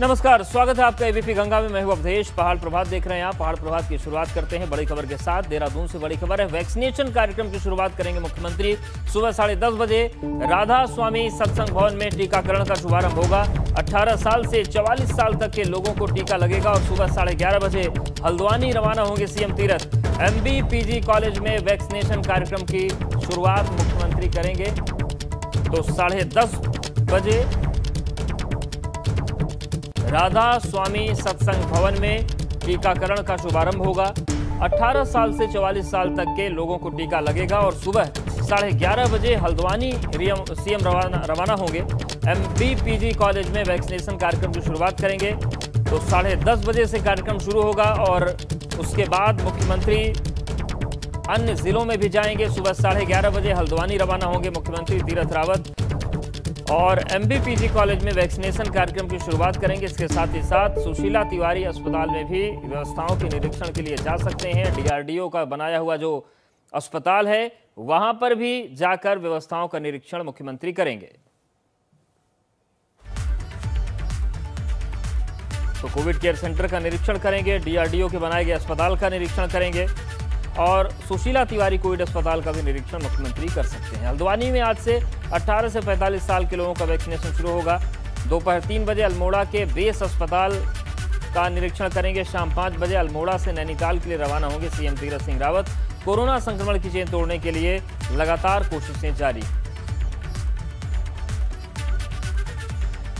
नमस्कार, स्वागत है आपका एबीपी गंगा में। मैं हूँ अवधेश। पहाड़ प्रभात देख रहे हैं आप। पहाड़ प्रभात की शुरुआत करते हैं बड़ी खबर के साथ। देहरादून से बड़ी खबर है। वैक्सीनेशन कार्यक्रम की शुरुआत करेंगे मुख्यमंत्री। सुबह साढ़े दस बजे राधा स्वामी सत्संग भवन में टीकाकरण का शुभारंभ होगा। 18 साल से 44 साल तक के लोगों को टीका लगेगा और सुबह साढ़े ग्यारह बजे हल्द्वानी रवाना होंगे CM Tirath. MB PG college में वैक्सीनेशन कार्यक्रम की शुरुआत मुख्यमंत्री करेंगे। तो साढ़े बजे राधा स्वामी सत्संग भवन में टीकाकरण का शुभारंभ होगा। 18 साल से 44 साल तक के लोगों को टीका लगेगा और सुबह साढ़े ग्यारह बजे हल्द्वानी सीएम रवाना रवाना होंगे। एमबीपीजी कॉलेज में वैक्सीनेशन कार्यक्रम की शुरुआत करेंगे। तो साढ़े दस बजे से कार्यक्रम शुरू होगा और उसके बाद मुख्यमंत्री अन्य जिलों में भी जाएँगे। सुबह साढ़े ग्यारह बजे हल्द्वानी रवाना होंगे मुख्यमंत्री तीरथ रावत। और एमबीपीजी कॉलेज में वैक्सीनेशन कार्यक्रम की शुरुआत करेंगे। इसके साथ ही साथ सुशीला तिवारी अस्पताल में भी व्यवस्थाओं के निरीक्षण के लिए जा सकते हैं। डीआरडीओ का बनाया हुआ जो अस्पताल है, वहाँ पर भी जाकर व्यवस्थाओं का निरीक्षण मुख्यमंत्री करेंगे। तो कोविड केयर सेंटर का निरीक्षण करेंगे डीआरडीओ के बनाए गए अस्पताल का निरीक्षण करेंगे। और सुशीला तिवारी कोविड अस्पताल का भी निरीक्षण मुख्यमंत्री कर सकते हैं। हल्द्वानी में आज से 18 से 45 साल के लोगों का वैक्सीनेशन शुरू होगा। दोपहर तीन बजे अल्मोड़ा के बेस अस्पताल का निरीक्षण करेंगे। शाम पाँच बजे अल्मोड़ा से नैनीताल के लिए रवाना होंगे सीएम तीरथ सिंह रावत। कोरोना संक्रमण की चेन तोड़ने के लिए लगातार कोशिशें जारी।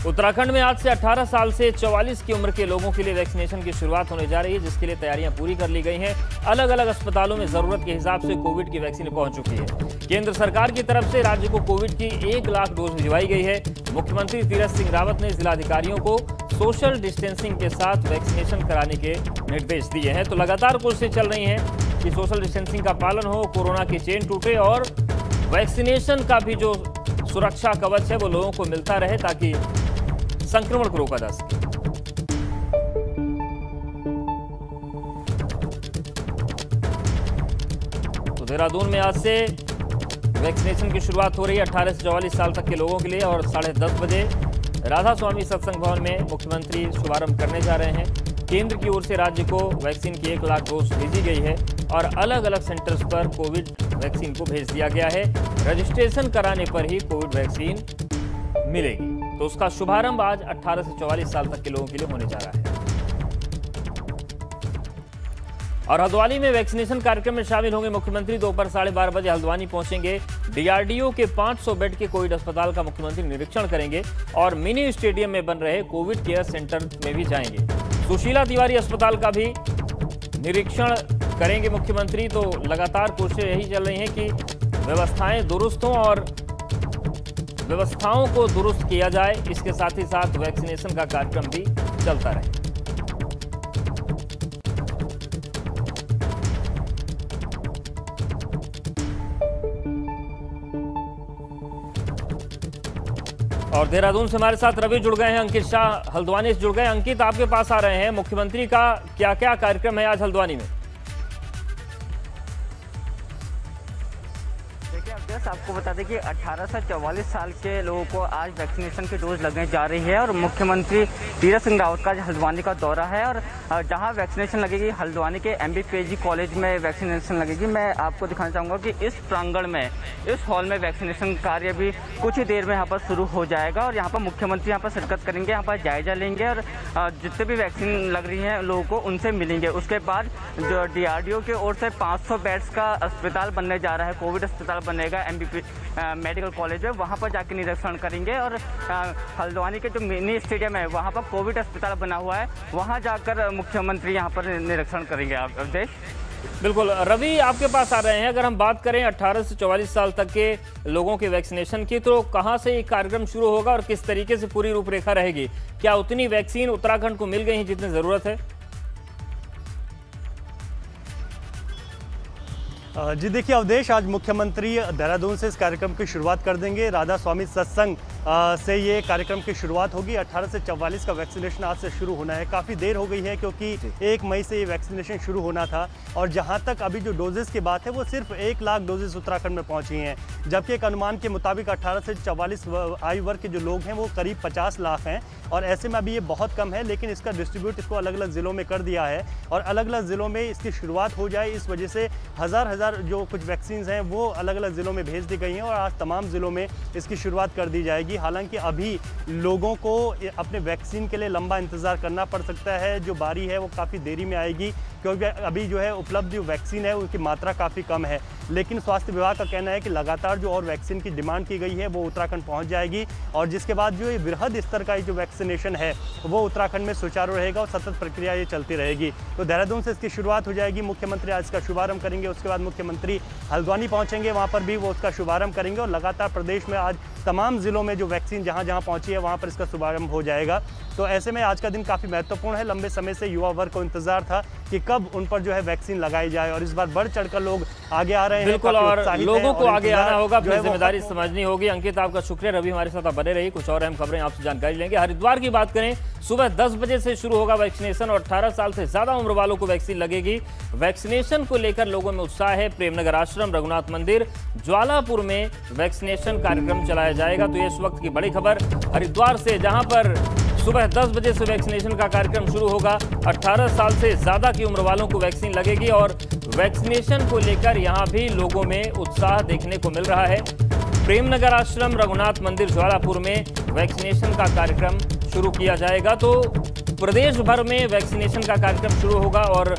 उत्तराखंड में आज से 18 साल से 44 की उम्र के लोगों के लिए वैक्सीनेशन की शुरुआत होने जा रही है, जिसके लिए तैयारियाँ पूरी कर ली गई हैं। अलग अलग अस्पतालों में ज़रूरत के हिसाब से कोविड की वैक्सीन पहुँच चुकी है। केंद्र सरकार की तरफ़ से राज्य को कोविड की एक लाख डोज भिजवाई गई है। मुख्यमंत्री तीरथ सिंह रावत ने जिलाधिकारियों को सोशल डिस्टेंसिंग के साथ वैक्सीनेशन कराने के निर्देश दिए हैं। तो लगातार कोशिशें चल रही हैं कि सोशल डिस्टेंसिंग का पालन हो, कोरोना की चेन टूटे और वैक्सीनेशन का भी जो सुरक्षा कवच है, वो लोगों को मिलता रहे ताकि संक्रमण को रोका जा सके। तो देहरादून में आज से वैक्सीनेशन की शुरुआत हो रही है 18 से चौवालीस साल तक के लोगों के लिए और साढ़े दस बजे राधा स्वामी सत्संग भवन में मुख्यमंत्री शुभारंभ करने जा रहे हैं। केंद्र की ओर से राज्य को वैक्सीन की एक लाख डोज भेजी गई है और अलग अलग सेंटर्स पर कोविड वैक्सीन को भेज दिया गया है। रजिस्ट्रेशन कराने पर ही कोविड वैक्सीन मिलेगी। तो उसका शुभारंभ आज 18 से 44 साल तक के लोगों के लिए होने जा रहा है। और हल्द्वानी में वैक्सीनेशन कार्यक्रम में शामिल होंगे मुख्यमंत्री। दोपहर साढ़े बारह बजे हल्द्वानी पहुँचेंगे। डीआरडीओ के 500 बेड के कोविड अस्पताल का मुख्यमंत्री निरीक्षण करेंगे और मिनी स्टेडियम में बन रहे कोविड केयर सेंटर में भी जाएँगे। सुशीला तिवारी अस्पताल का भी निरीक्षण करेंगे मुख्यमंत्री। तो लगातार कोशिशें यही चल रही हैं कि व्यवस्थाएँ दुरुस्त हों और व्यवस्थाओं को दुरुस्त किया जाए, इसके साथ ही साथ वैक्सीनेशन का कार्यक्रम भी चलता रहे। और देहरादून से हमारे साथ रवि जुड़ गए हैं, अंकित शाह। हल्द्वानी से जुड़ गए। अंकित, आपके पास आ रहे हैं। मुख्यमंत्री का क्या क्या कार्यक्रम है आज हल्द्वानी में? आपको बता दें कि 18 से 44 साल के लोगों को आज वैक्सीनेशन की डोज लगने जा रही है और मुख्यमंत्री तीरथ सिंह रावत का हल्द्वानी का दौरा है और जहाँ वैक्सीनेशन लगेगी, हल्द्वानी के एम कॉलेज में वैक्सीनेशन लगेगी। मैं आपको दिखाना चाहूँगा कि इस प्रांगण में, इस हॉल में वैक्सीनेशन कार्य भी कुछ ही देर में यहाँ पर शुरू हो जाएगा और यहाँ पर मुख्यमंत्री यहाँ पर शिरकत करेंगे, यहाँ पर जायजा लेंगे और जितने भी वैक्सीन लग रही हैं लोगों को उनसे मिलेंगे। उसके बाद जो डी की ओर से पाँच बेड्स का अस्पताल बनने जा रहा है, कोविड अस्पताल बनेगा एमबीपी मेडिकल कॉलेज है, वहाँ पर जाकर निरीक्षण करेंगे और हल्द्वानी के जो मिनी स्टेडियम है, वहाँ पर कोविड अस्पताल बना हुआ है, वहाँ जाकर मुख्यमंत्री यहाँ पर निरीक्षण करेंगे आप देश बिल्कुल, रवि आपके पास आ रहे हैं, अगर हम बात करें 18 से 44 साल तक के लोगों के वैक्सीनेशन की तो कहाँ से ये कार्यक्रम शुरू होगा और किस तरीके से पूरी रूपरेखा रहेगी? क्या उतनी वैक्सीन उत्तराखंड को मिल गई है जितनी ज़रूरत है? जी देखिए, अवधेश, आज मुख्यमंत्री देहरादून से इस कार्यक्रम की शुरुआत कर देंगे। राधा स्वामी सत्संग से ये कार्यक्रम की शुरुआत होगी। 18 से 44 का वैक्सीनेशन आज से शुरू होना है। काफ़ी देर हो गई है क्योंकि एक मई से ये वैक्सीनेशन शुरू होना था और जहाँ तक अभी जो डोजेस की बात है वो सिर्फ़ एक लाख डोजेस उत्तराखंड में पहुँची हैं। जबकि एक अनुमान के मुताबिक अट्ठारह से चवालीस आयु वर्ग के जो लोग हैं वो करीब पचास लाख हैं और ऐसे में अभी ये बहुत कम है लेकिन इसका डिस्ट्रीब्यूट इसको अलग अलग ज़िलों में कर दिया है और अलग अलग ज़िलों में इसकी शुरुआत हो जाए इस वजह से हज़ार हज़ार जो कुछ वैक्सीन हैं वो अलग अलग ज़िलों में भेज दी गई हैं और आज तमाम ज़िलों में इसकी शुरुआत कर दी जाएगी। हालाँकि अभी लोगों को अपने वैक्सीन के लिए लंबा इंतज़ार करना पड़ सकता है। जो बारी है वो काफ़ी देरी में आएगी, क्योंकि अभी जो है उपलब्ध जो वैक्सीन है उसकी मात्रा काफ़ी कम है। लेकिन स्वास्थ्य विभाग का कहना है कि लगातार जो और वैक्सीन की डिमांड की गई है, वो उत्तराखंड पहुँच जाएगी। और जिसके बाद जो ये वृहद स्तर का जो वैक्सीनेशन है, वो उत्तराखंड में सुचारू रहेगा और सतत प्रक्रिया ये चलती रहेगी। तो देहरादून से इसकी शुरुआत हो जाएगी। मुख्यमंत्री आज इसका शुभारंभ करेंगे, उसके बाद मुख्यमंत्री हल्द्वानी पहुँचेंगे, वहाँ पर भी वो उसका शुभारंभ करेंगे। और लगातार प्रदेश में आज तमाम ज़िलों में जो वैक्सीन जहाँ जहाँ पहुँची है, वहाँ पर इसका शुभारंभ हो जाएगा। तो ऐसे में आज का दिन काफ़ी महत्वपूर्ण है। लंबे समय से युवा वर्ग को इंतज़ार था। कि कब उन पर जो है वैक्सीन लगाई जाए और इस बार बढ़ चढ़कर लोग आगे आ रहे हैं बिल्कुल और लोगों को आगे आना होगा अपनी ज़िम्मेदारी समझनी होगी। अंकित आपका शुक्रिया रवि हमारे साथ बने रही कुछ और अहम खबरें आपसे जानकारी लेंगे। हरिद्वार की बात करें सुबह 10 बजे से शुरू होगा वैक्सीनेशन और 18 साल से ज़्यादा उम्र वालों को वैक्सीन लगेगी। वैक्सीनेशन को लेकर लोगों में उत्साह है। प्रेमनगर आश्रम रघुनाथ मंदिर ज्वालापुर में वैक्सीनेशन कार्यक्रम चलाया जाएगा। तो इस वक्त की बड़ी खबर। हरिद्वार से जहाँ पर सुबह 10 बजे से वैक्सीनेशन का कार्यक्रम शुरू होगा। 18 साल से ज़्यादा की उम्र वालों को वैक्सीन लगेगी और वैक्सीनेशन को लेकर यहाँ भी लोगों में उत्साह देखने को मिल रहा है। प्रेमनगर आश्रम, रघुनाथ मंदिर, ज्वालापुर में वैक्सीनेशन का कार्यक्रम शुरू किया जाएगा। तो प्रदेश भर में वैक्सीनेशन का कार्यक्रम शुरू होगा और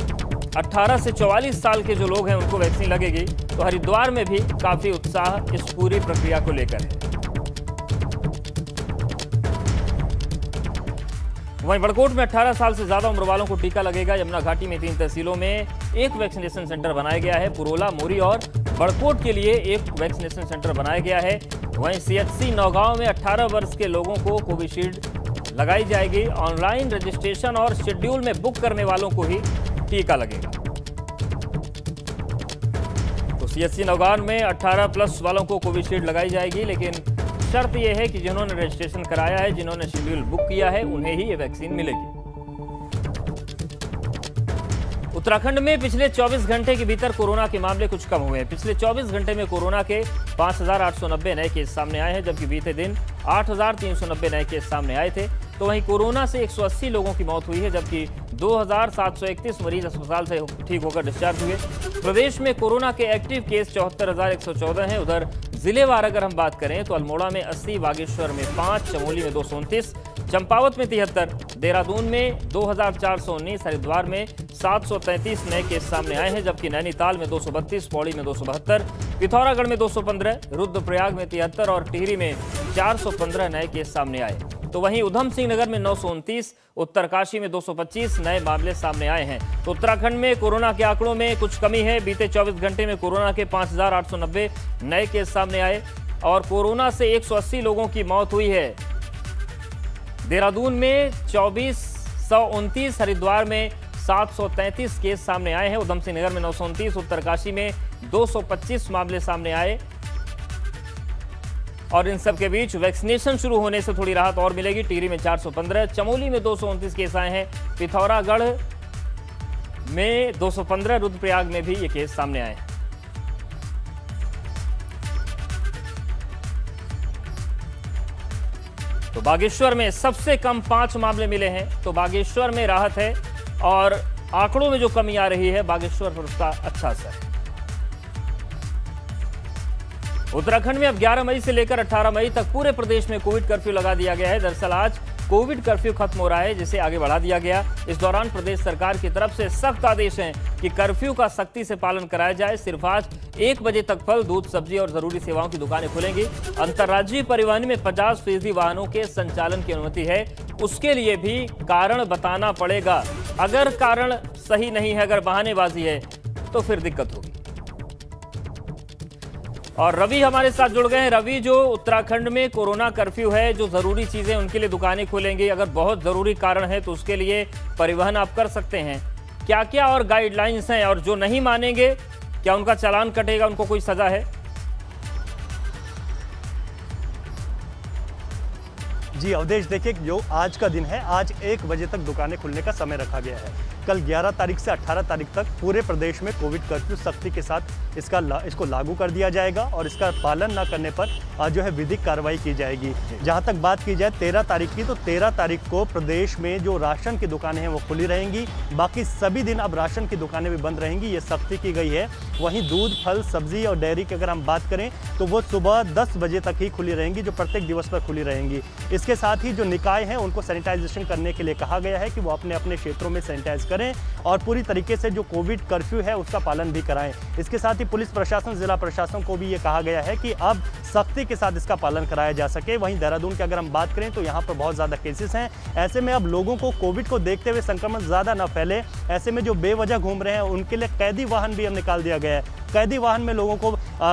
18 से 44 साल के जो लोग हैं, उनको वैक्सीन लगेगी। तो हरिद्वार में भी काफ़ी उत्साह इस पूरी प्रक्रिया को लेकर है। वहीं बड़कोट में 18 साल से ज़्यादा उम्र वालों को टीका लगेगा। यमुना घाटी में तीन तहसीलों में एक वैक्सीनेशन सेंटर बनाया गया है। पुरोला, मोरी और बड़कोट के लिए एक वैक्सीनेशन सेंटर बनाया गया है। वहीं सीएचसी नौगांव में 18 वर्ष के लोगों को कोविशील्ड लगाई जाएगी। ऑनलाइन रजिस्ट्रेशन और शेड्यूल में बुक करने वालों को ही टीका लगेगा। तो सीएचसी नौगांव में 18 प्लस वालों को कोविशील्ड लगाई जाएगी, लेकिन शर्त यह है कि जिन्होंने रजिस्ट्रेशन कराया है जिन्होंने शेड्यूल बुक किया है उन्हें ही ये वैक्सीन मिलेगी। उत्तराखंड में पिछले 24 घंटे के भीतर कोरोना के मामले कुछ कम हुए हैं। पिछले 24 घंटे में कोरोना के 5,890 नए केस सामने आए हैं जबकि बीते दिन 8,390 नए केस सामने आए थे। तो वहीं कोरोना से 180 लोगों की मौत हुई है जबकि 2,731 मरीज़ अस्पताल से ठीक होकर डिस्चार्ज हुए। प्रदेश में कोरोना के एक्टिव केस चौहत्तर हैं। उधर जिलेवार अगर हम बात करें तो अल्मोड़ा में 80 बागेश्वर में 5, चमोली में दो सौ उनतीस चंपावत में तिहत्तर देहरादून में 2419 हरिद्वार में 733 नए केस सामने आए हैं जबकि नैनीताल में 232 पौड़ी में दो पिथौरागढ़ में 215 रुद्रप्रयाग में तिहत्तर और टिहरी में 415 नए केस सामने आए। तो वहीं उधम सिंह नगर में नौ उत्तरकाशी में 225 नए मामले सामने आए हैं। तो उत्तराखंड में कोरोना के आंकड़ों में कुछ कमी है। बीते 24 घंटे में कोरोना के 5,890 नए केस सामने आए और कोरोना से 180 लोगों की मौत हुई है। देहरादून में चौबीस हरिद्वार में 733 केस सामने आए हैं। उधम सिंह नगर में नौ उत्तरकाशी में 225 मामले सामने आए। और इन सब के बीच वैक्सीनेशन शुरू होने से थोड़ी राहत और मिलेगी। टिहरी में 415 चमोली में दो सौ उनतीस केस आए हैं। पिथौरागढ़ में 215 रुद्रप्रयाग में भी ये केस सामने आए हैं। तो बागेश्वर में सबसे कम पाँच मामले मिले हैं। तो बागेश्वर में राहत है और आंकड़ों में जो कमी आ रही है, बागेश्वर पर उसका अच्छा असर। है उत्तराखंड में अब 11 मई से लेकर 18 मई तक पूरे प्रदेश में कोविड कर्फ्यू लगा दिया गया है। दरअसल आज कोविड कर्फ्यू खत्म हो रहा है, जिसे आगे बढ़ा दिया गया। इस दौरान प्रदेश सरकार की तरफ़ से सख्त आदेश हैं कि कर्फ्यू का सख्ती से पालन कराया जाए। सिर्फ़ आज एक बजे तक फल, दूध, सब्ज़ी और ज़रूरी सेवाओं की दुकानें खुलेंगी। अंतर्राज्यीय परिवहन में पचास फ़ीसदी वाहनों के संचालन की अनुमति है। उसके लिए भी कारण बताना पड़ेगा। अगर कारण सही नहीं है, अगर बहानेबाजी है तो फिर दिक्कत होगी। और रवि हमारे साथ जुड़ गए हैं। रवि, जो उत्तराखंड में कोरोना कर्फ्यू है, जो ज़रूरी चीज़ें उनके लिए दुकानें खुलेंगी, अगर बहुत ज़रूरी कारण है तो उसके लिए परिवहन आप कर सकते हैं। क्या क्या और गाइडलाइंस हैं, और जो नहीं मानेंगे, क्या उनका चालान कटेगा, उनको कोई सजा है? जी, अवधेश, देखिए, जो आज का दिन है, आज एक बजे तक दुकानें खुलने का समय रखा गया है। कल 11 तारीख से 18 तारीख तक पूरे प्रदेश में कोविड कर्फ्यू सख्ती के साथ इसका ला, इसको लागू कर दिया जाएगा और इसका पालन न करने पर जो है विधिक कार्रवाई की जाएगी। जहाँ तक बात की जाए 13 तारीख की तो 13 तारीख को प्रदेश में जो राशन की दुकानें हैं वो खुली रहेंगी। बाकी सभी दिन अब राशन की दुकानें भी बंद रहेंगी ये सख्ती की गई है। वहीं दूध फल सब्ज़ी और डेयरी की अगर हम बात करें तो वो सुबह दस बजे तक ही खुली रहेंगी जो प्रत्येक दिवस पर खुली रहेंगी। इसके साथ ही जो निकाय हैं उनको सैनिटाइजेशन करने के लिए कहा गया है कि वो अपने अपने क्षेत्रों में सैनिटाइज करें और पूरी तरीके से जो कोविड कर्फ्यू है उसका पालन भी कराएँ। इसके साथ ही पुलिस प्रशासन, जिला प्रशासन को भी ये कहा गया है कि अब सख्ती के साथ इसका पालन कराया जा सके। वहीं देहरादून की अगर हम बात करें तो यहाँ पर बहुत ज़्यादा केसेस हैं। ऐसे में अब लोगों को कोविड को देखते हुए संक्रमण ज़्यादा न फैले। ऐसे में जो बेवजह घूम रहे हैं उनके लिए कैदी वाहन भी अब निकाल दिया गया है। कैदी वाहन में लोगों को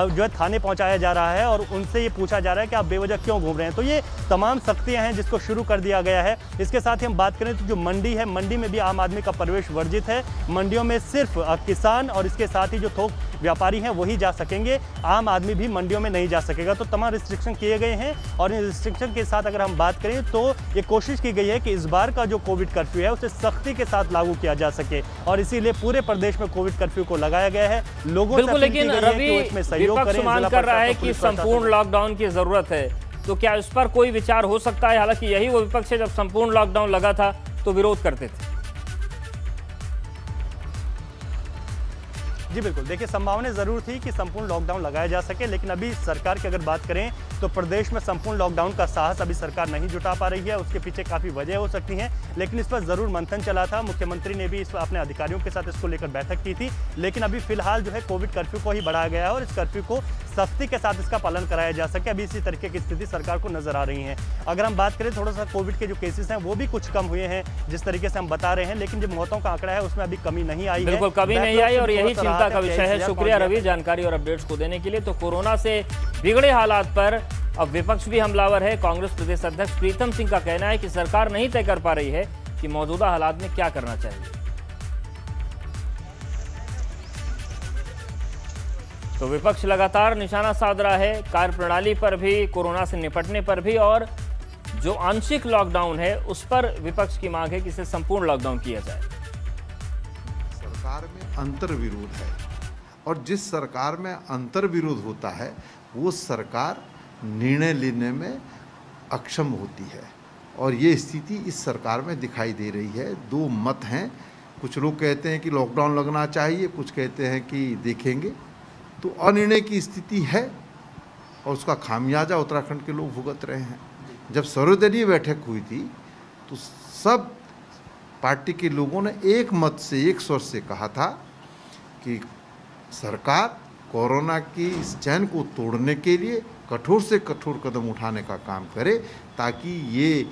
जो है थाने पहुँचाया जा रहा है और उनसे ये पूछा जा रहा है कि आप बेवजह क्यों घूम रहे हैं? तो ये तमाम सख्तियाँ हैं जिसको शुरू कर दिया गया है। इसके साथ ही हम बात करें तो जो मंडी है, मंडी में भी आम आदमी का प्रवेश वर्जित है। मंडियों में सिर्फ़ किसान और इसके साथ ही जो थोक व्यापारी हैं वही जा सकेंगे। आम आदमी भी मंडियों में नहीं जा सकेगा। तो तमाम रिस्ट्रिक्शन किए गए हैं और इन रिस्ट्रिक्शन के साथ अगर हम बात करें तो ये कोशिश की गई है कि इस बार का जो कोविड कर्फ्यू है उसे सख्ती के साथ लागू किया जा सके और इसीलिए पूरे प्रदेश में कोविड कर्फ्यू को लगाया गया है। लोगों से लेकिन रवि मांग कर रहा है कि संपूर्ण लॉकडाउन की ज़रूरत है। तो क्या इस पर कोई विचार हो सकता है? हालाँकि यही वो विपक्ष है जब संपूर्ण लॉकडाउन लगा था तो विरोध करते थे। जी बिल्कुल, देखिए संभावना ज़रूर थी कि संपूर्ण लॉकडाउन लगाया जा सके, लेकिन अभी सरकार की अगर बात करें तो प्रदेश में संपूर्ण लॉकडाउन का साहस अभी सरकार नहीं जुटा पा रही है। उसके पीछे काफ़ी वजह हो सकती हैं लेकिन इस पर ज़रूर मंथन चला था। मुख्यमंत्री ने भी इस अपने अधिकारियों के साथ इसको लेकर बैठक की थी लेकिन अभी फ़िलहाल जो है कोविड कर्फ्यू को ही बढ़ाया गया है और इस कर्फ्यू को सख्ती के साथ इसका पालन कराया जा सके। अभी इसी तरीके की स्थिति सरकार को नज़र आ रही है। अगर हम बात करें थोड़ा सा कोविड के जो केसेस हैं वो भी कुछ कम हुए हैं जिस तरीके से हम बता रहे हैं लेकिन जो मौतों का आंकड़ा है उसमें अभी कमी नहीं आई बिल्कुल कमी नहीं आई और यही चिंता का विषय है। शुक्रिया रवि जानकारी और अपडेट्स को देने के लिए। तो कोरोना से बिगड़े हालात पर अब विपक्ष भी हमलावर है। कांग्रेस प्रदेश अध्यक्ष प्रीतम सिंह का कहना है कि सरकार नहीं तय कर पा रही है कि मौजूदा हालात में क्या करना चाहिए। तो विपक्ष लगातार निशाना साध रहा है। कार्यप्रणाली पर भी, कोरोना से निपटने पर भी और जो आंशिक लॉकडाउन है, उस पर विपक्ष की मांग है कि इसे संपूर्ण लॉकडाउन किया जाए। सरकार में अंतर विरोध है और जिस सरकार में अंतर विरोध होता है, वो सरकार निर्णय लेने में अक्षम होती है। और ये स्थिति इस सरकार में दिखाई दे रही है। दो मत हैं। कुछ लोग कहते हैं कि लॉकडाउन लगना चाहिए, कुछ कहते हैं कि देखेंगे। तो अनिर्णय की स्थिति है और उसका खामियाजा उत्तराखंड के लोग भुगत रहे हैं। जब सर्वदलीय बैठक हुई थी तो सब पार्टी के लोगों ने एक मत से, एक स्वर से कहा था कि सरकार कोरोना की इस चैन को तोड़ने के लिए कठोर से कठोर कदम उठाने का काम करे ताकि ये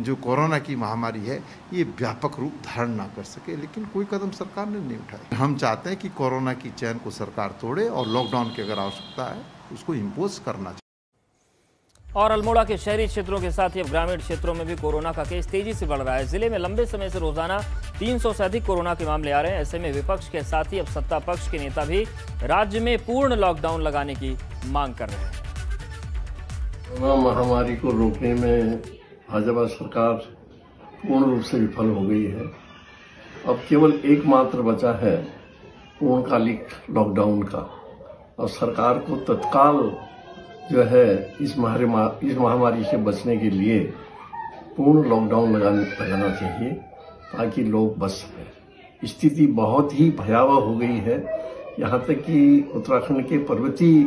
जो कोरोना की महामारी है, ये व्यापक रूप धारण ना कर सके। लेकिन कोई कदम सरकार ने नहीं उठाया हम चाहते हैं कि कोरोना की चैन को सरकार तोड़े और लॉकडाउन की अगर आवश्यकता है, उसको इम्पोज करना चाहिए। और अल्मोड़ा के शहरी क्षेत्रों के साथ ही अब ग्रामीण क्षेत्रों में भी कोरोना का केस तेज़ी से बढ़ रहा है। ज़िले में लंबे समय से रोज़ाना 300 से अधिक कोरोना के मामले आ रहे हैं। ऐसे में विपक्ष के साथ ही अब सत्ता पक्ष के नेता भी राज्य में पूर्ण लॉकडाउन लगाने की मांग कर रहे हैं। कोरोना महामारी को रोकने में भाजपा सरकार पूर्ण रूप से विफल हो गई है। अब केवल एकमात्र बचा है पूर्णकालिक लॉकडाउन का। और सरकार को तत्काल जो है इस महामारी इस महामारी से बचने के लिए पूर्ण लॉकडाउन लगाने चाहिए ताकि लोग बच सकें। स्थिति बहुत ही भयावह हो गई है। यहाँ तक कि उत्तराखंड के पर्वतीय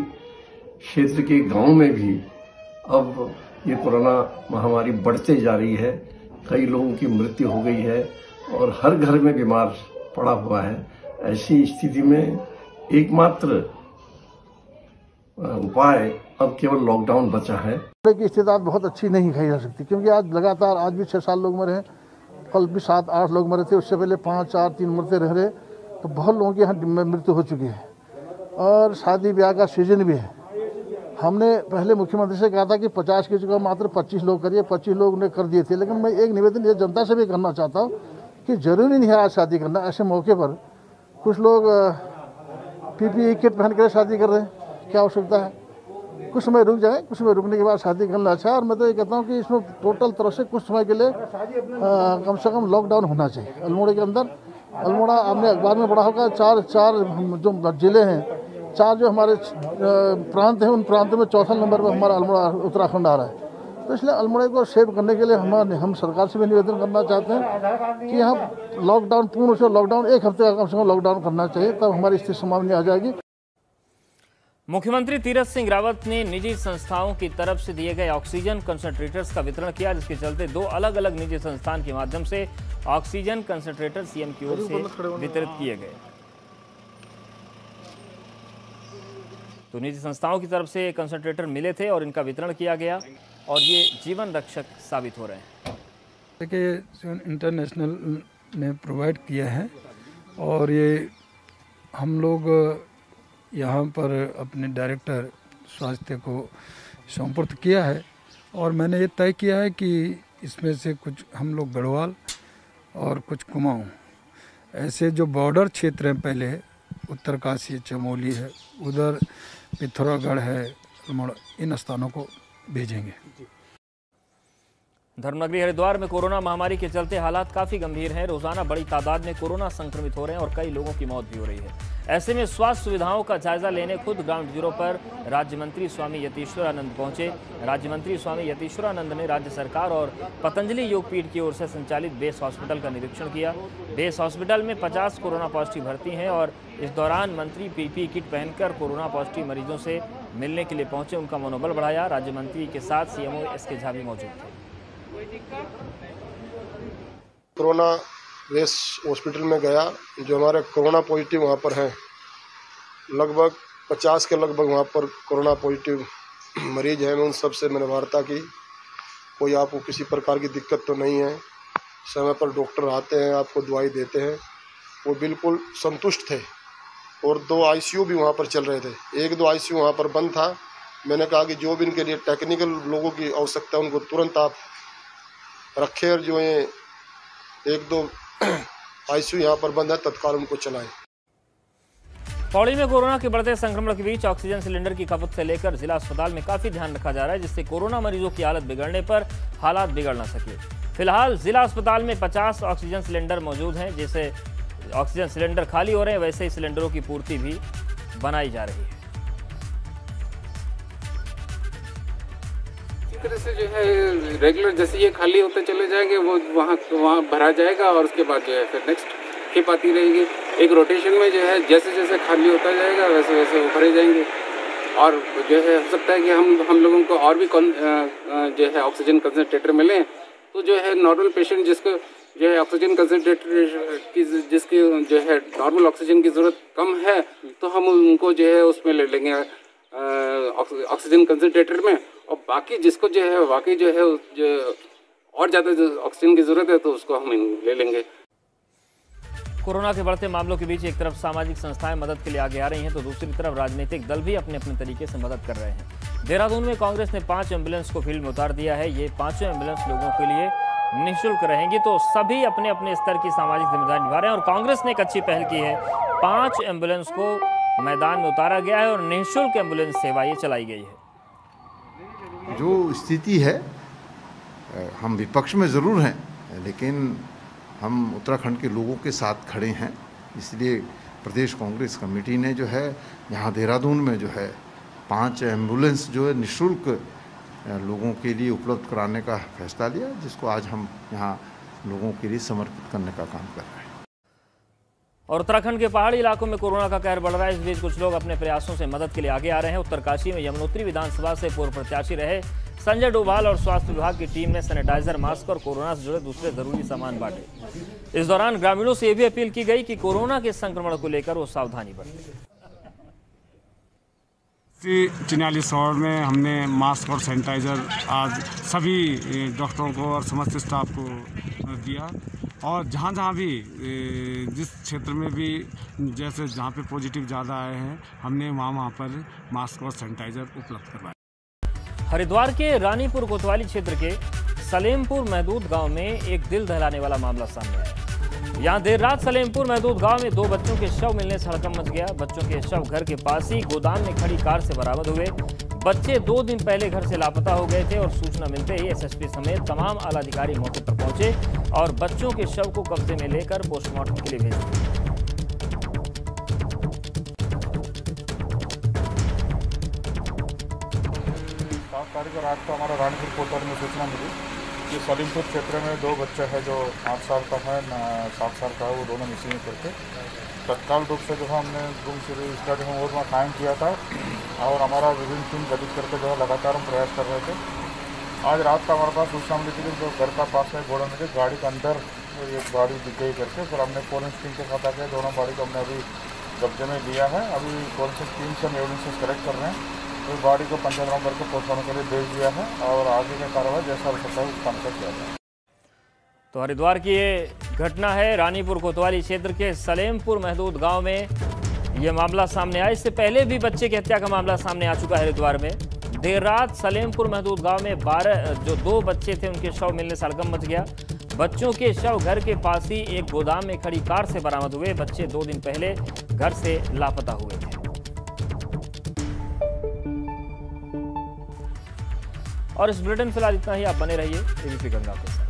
क्षेत्र के गाँव में भी अब ये कोरोना महामारी बढ़ते जा रही है, कई लोगों की मृत्यु हो गई है और हर घर में बीमार पड़ा हुआ है। ऐसी स्थिति में एकमात्र उपाय अब केवल लॉकडाउन बचा है। की स्थिति आज बहुत अच्छी नहीं कही जा सकती, क्योंकि आज लगातार, आज भी छह साल लोग मरे हैं। कल भी सात, आठ लोग मरे थे, उससे पहले पाँच, चार, तीन मरते रह रहे तो बहुत लोगों की यहाँ मृत्यु हो चुकी है। और शादी ब्याह का सीज़न भी है। हमने पहले मुख्यमंत्री से कहा था कि 50 की जगह मात्र 25 लोग करिए 25 लोग ने कर दिए थे। लेकिन मैं एक निवेदन ये जनता से भी करना चाहता हूँ कि ज़रूरी नहीं है आज शादी करना, ऐसे मौके पर कुछ लोग पीपीई किट पहन कर शादी कर रहे हैं। क्या आवश्यकता है? कुछ समय रुक जाए, कुछ समय रुकने के बाद शादी करना अच्छा है। और मैं तो ये कहता हूँ कि इसमें टोटल तरह से कुछ समय के लिए कम से कम लॉकडाउन होना चाहिए। अल्मोड़ा के अंदर, अल्मोड़ा आपने अखबार में पढ़ा होगा, चार चार जो ज़िले हैं चार जो हमारे प्रांत हैं, उन प्रांतों में चौथा नंबर पर हमारा अल्मोड़ा उत्तराखंड आ रहा है। तो इसलिए अल्मोड़ा को सेव करने के लिए हम हम सरकार से भी निवेदन करना चाहते हैं कि यहाँ लॉकडाउन पूर्ण से लॉकडाउन एक हफ़्ते का कम से कम लॉकडाउन करना चाहिए, तब हमारी स्थिति सामान्य आ जाएगी। मुख्यमंत्री तीरथ सिंह रावत ने निजी संस्थाओं की तरफ़ से दिए गए ऑक्सीजन कंसंट्रेटर्स का वितरण किया, जिसके चलते दो अलग अलग निजी संस्थान के माध्यम से ऑक्सीजन कंसंट्रेटर सीएम की ओर से वितरित किए गए। तो निजी संस्थाओं की तरफ़ से कंसंट्रेटर मिले थे और इनका वितरण किया गया और ये जीवन रक्षक साबित हो रहे हैं। देखिए इंटरनेशनल ने प्रोवाइड किया है और ये हम लोग यहाँ पर अपने डायरेक्टर स्वास्थ्य को संपर्क किया है और मैंने ये तय किया है कि इसमें से कुछ हम लोग गढ़वाल और कुछ कुमाऊँ, ऐसे जो बॉर्डर क्षेत्र हैं पहले उत्तरकाशी चमोली है उधर पिथौरागढ़ है इन स्थानों को भेजेंगे। धर्मनगरी हरिद्वार में कोरोना महामारी के चलते हालात काफ़ी गंभीर हैं। रोज़ाना बड़ी तादाद में कोरोना संक्रमित हो रहे हैं और कई लोगों की मौत भी हो रही है। ऐसे में स्वास्थ्य सुविधाओं का जायजा लेने खुद ग्राउंड ज़ीरो पर राज्य मंत्री स्वामी यतीश्वरानंद पहुँचे। राज्य मंत्री स्वामी यतीश्वरानंद ने राज्य सरकार और पतंजलि योगपीठ की ओर से संचालित बेस हॉस्पिटल का निरीक्षण किया। बेस हॉस्पिटल में पचास कोरोना पॉजिटिव भर्ती हैं और इस दौरान मंत्री पीपी किट पहनकर कोरोना पॉजिटिव मरीजों से मिलने के लिए पहुँचे। उनका मनोबल बढ़ाया। राज्य मंत्री के साथ सीएमओ एस के झा भी मौजूद थे। कोरोना रेस हॉस्पिटल में गया, जो हमारे कोरोना पॉजिटिव वहाँ पर हैं। लगभग पचास के लगभग वहाँ पर कोरोना पॉजिटिव मरीज़ हैं, उन सबसे मैंने वार्ता की। कोई आपको किसी प्रकार की दिक्कत तो नहीं है। समय पर डॉक्टर आते हैं, आपको दवाई देते हैं। वो बिल्कुल संतुष्ट थे। और दो आईसीयू भी वहाँ पर चल रहे थे। एक दो आईसीयू वहाँ पर बंद था। मैंने कहा कि जो भी इनके लिए टेक्निकल लोगों की आवश्यकता उनको तुरंत आप रखे और जो ये एक दो आईसीयू यहाँ पर बंद है, तत्काल उनको चलाएँ। पौड़ी में कोरोना के बढ़ते संक्रमण के बीच ऑक्सीजन सिलेंडर की खपत से लेकर जिला अस्पताल में काफ़ी ध्यान रखा जा रहा है, जिससे कोरोना मरीजों की हालत बिगड़ने पर हालात बिगड़ ना सके। फ़िलहाल जिला अस्पताल में 50 ऑक्सीजन सिलेंडर मौजूद हैं, जैसे ऑक्सीजन सिलेंडर खाली हो रहे हैं, वैसे ही सिलेंडरों की पूर्ति भी बनाई जा रही है। तरह से जो है रेगुलर जैसे ये खाली होते चले जाएँगे, वो वहाँ वहाँ भरा जाएगा और उसके बाद जो है फिर नेक्स्ट खेप आती रहेगी। एक रोटेशन में जो है जैसे जैसे खाली होता जाएगा, वैसे वैसे वो भरे जाएँगे। और जो है हो सकता है कि हम हम लोगों को और भी कौन जो है ऑक्सीजन कंसनट्रेटर मिले। तो जो है नॉर्मल पेशेंट जिसको जो है ऑक्सीजन कंसनट्रेटर की, जिसकी जो है नॉर्मल ऑक्सीजन की ज़रूरत कम है तो हम उनको जो है उसमें ले लेंगे ऑक्सीजन कंसनट्रेटर में। और बाकी जिसको जो है वाकई जो है, जो और ज़्यादा ऑक्सीजन की ज़रूरत है तो उसको हम ले लेंगे। कोरोना के बढ़ते मामलों के बीच एक तरफ़ सामाजिक संस्थाएँ मदद के लिए आगे आ रही हैं तो दूसरी तरफ़ राजनीतिक दल भी अपने अपने तरीके से मदद कर रहे हैं। देहरादून में कांग्रेस ने पाँच एंबुलेंस को फ़ील्ड में उतार दिया है। ये पाँचों एंबुलेंस लोगों के लिए निःशुल्क रहेंगी तो सभी अपने अपने स्तर की सामाजिक ज़िम्मेदारी निभा रहे हैं और कांग्रेस ने एक अच्छी पहल की है। पाँच एंबुलेंस को मैदान में उतारा गया है और निःशुल्क एंबुलेंस सेवा ये चलाई गई है। जो स्थिति है हम विपक्ष में ज़रूर हैं, लेकिन हम उत्तराखंड के लोगों के साथ खड़े हैं। इसलिए प्रदेश कांग्रेस कमेटी ने जो है, यहाँ देहरादून में जो है, पाँच एंबुलेंस जो है, निःशुल्क लोगों के लिए उपलब्ध कराने का फैसला लिया, जिसको आज हम यहाँ लोगों के लिए समर्पित करने का काम कर रहे हैं। और उत्तराखंड के पहाड़ी इलाकों में कोरोना का कहर बढ़ रहा है। इस बीच कुछ लोग अपने प्रयासों से मदद के लिए आगे आ रहे हैं। उत्तरकाशी में यमुनोत्री विधानसभा से पूर्व प्रत्याशी रहे संजय डोभाल और स्वास्थ्य विभाग की टीम ने सैनिटाइजर, मास्क और कोरोना से जुड़े दूसरे ज़रूरी सामान बांटे। इस दौरान ग्रामीणों से यह भी अपील की गई कि कोरोना के संक्रमण को लेकर वो सावधानी बरतें। चिन्यालीस वार्ड में हमने मास्क और सैनिटाइज़र आज सभी डॉक्टरों को और समस्त स्टाफ को दिया। और जहाँ जहाँ भी जिस क्षेत्र में भी जैसे जहाँ पे पॉजिटिव ज़्यादा आए हैं, हमने वहाँ वहाँ पर मास्क और सैनिटाइज़र उपलब्ध करवाए। हरिद्वार के रानीपुर कोतवाली क्षेत्र के सलेमपुर महदूद गाँव में एक दिल दहलाने वाला मामला सामने आया। यहाँ देर रात सलेमपुर महदूद गाँव में दो बच्चों के शव मिलने से हड़कम मच गया। बच्चों के शव घर के पास ही गोदाम में खड़ी कार से बरामद हुए। बच्चे दो दिन पहले घर से लापता हो गए थे और सूचना मिलते ही एसएसपी समेत तमाम आला अधिकारी मौके पर पहुँचे और बच्चों के शव को कब्जे में लेकर पोस्टमार्टम के लिए भेज तारीख रात को हमारा रानीपुर कोतवाली में सूचना मिली। कि सलीमपुर क्षेत्र में दो बच्चे हैं जो आठ साल का है, न सात साल का है, वो दोनों मिसिंग करके। तत्काल रूप से जो है हमने गुम शुरू इसका जो है, वो वहाँ कायम किया था, और हमारा विभिन्न टीम गठित करके जो है, लगातार हम प्रयास कर रहे थे। आज रात का हमारे पास सूचना मिली थी जो घर का पास है, घोड़ा में गाड़ी के अंदर एक गाड़ी दिख गई करके, फिर हमने फोरेंस टीम के साथ आके दोनों गाड़ी को हमने अभी कब्जे में लिया है। अभी फोरेंसिक टीम से हम एविडेंसेस कलेक्ट कर रहे हैं। तो बॉडी को पंचनामा करके पोस्टमार्टम के लिए भेज दिया है और आगे की कार्रवाई जैसा हो सकता है उसका अनुसार किया जाए। तो हरिद्वार की ये घटना है, रानीपुर कोतवाली क्षेत्र के सलेमपुर महदूद गाँव में ये मामला सामने आया। इससे पहले भी बच्चे की हत्या का मामला सामने आ चुका है हरिद्वार में। देर रात सलेमपुर महदूद गाँव में बारह, जो दो बच्चे थे, उनके शव मिलने से हड़कंप मच गया। बच्चों के शव घर के पास ही एक गोदाम में खड़ी कार से बरामद हुए। बच्चे दो दिन पहले घर से लापता हुए थे। और इस बुलेटिन फ़िलहाल इतना ही। आप बने रहिए एबीपी गंगा के साथ।